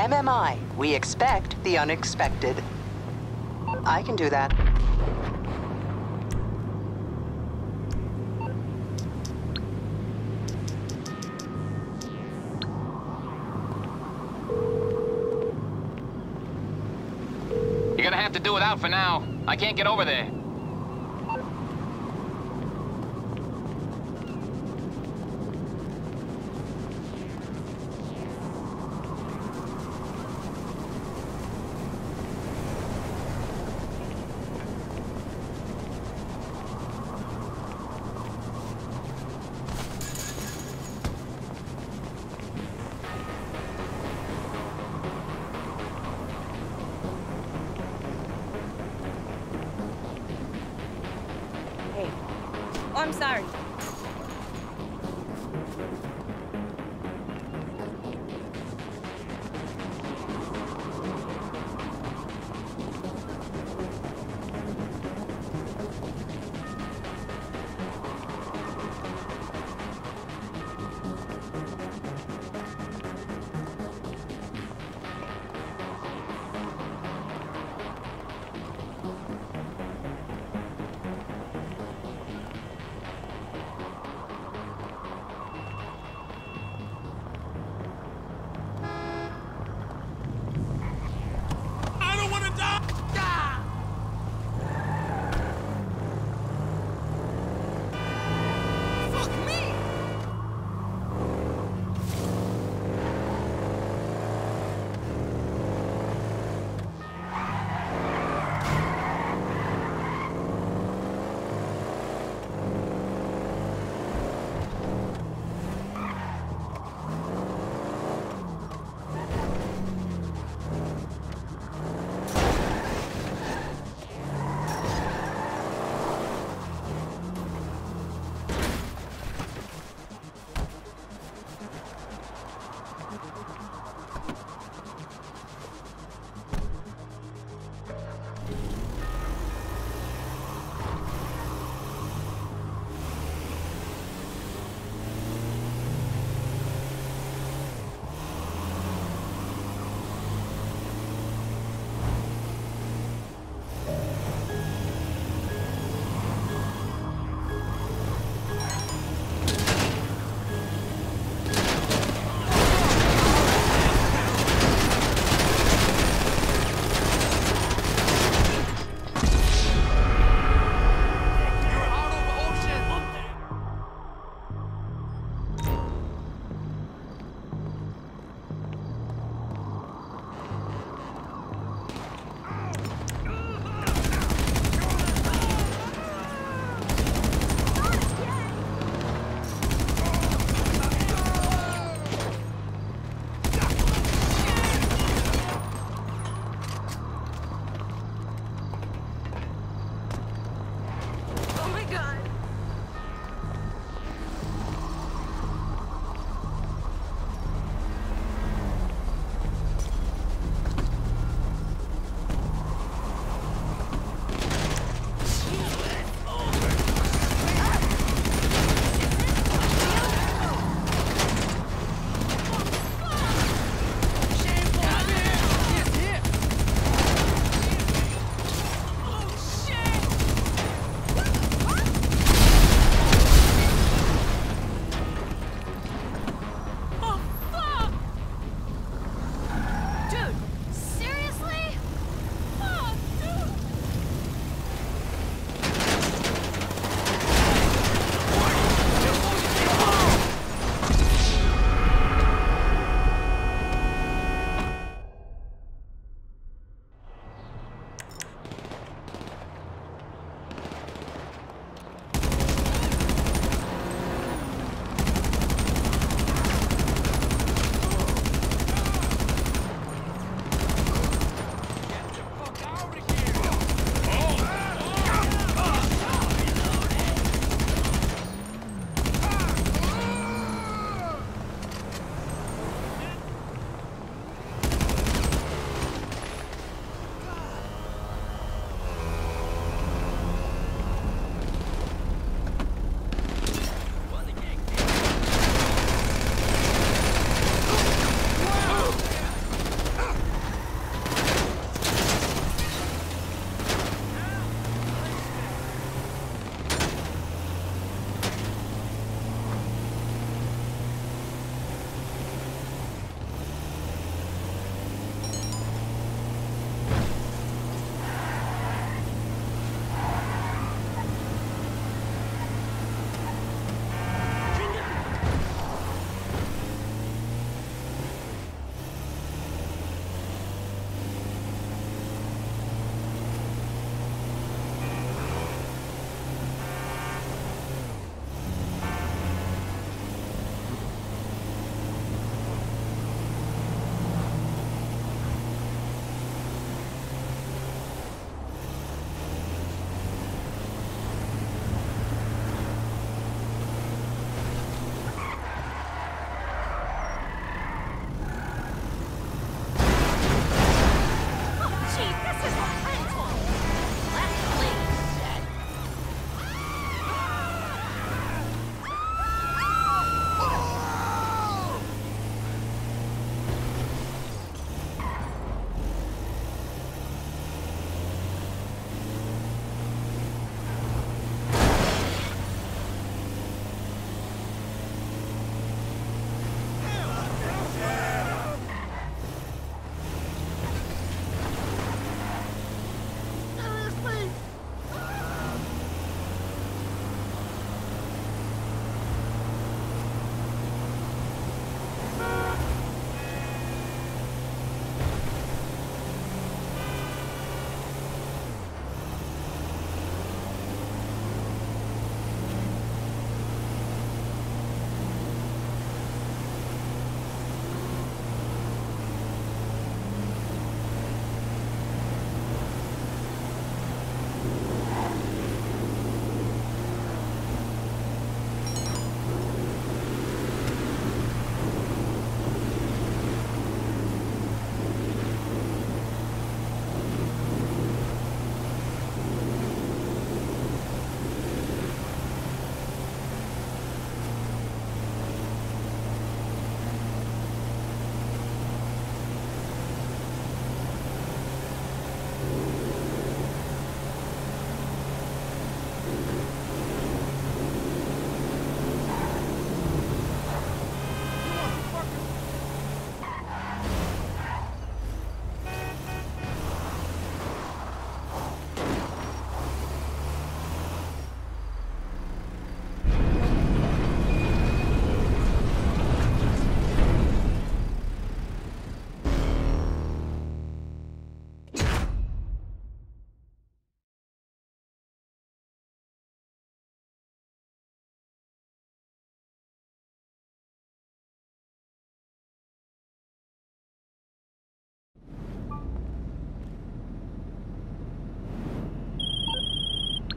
MMI, we expect the unexpected. I can do that. You're gonna have to do without for now. I can't get over there. Sorry.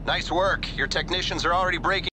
Nice work. Your technicians are already breaking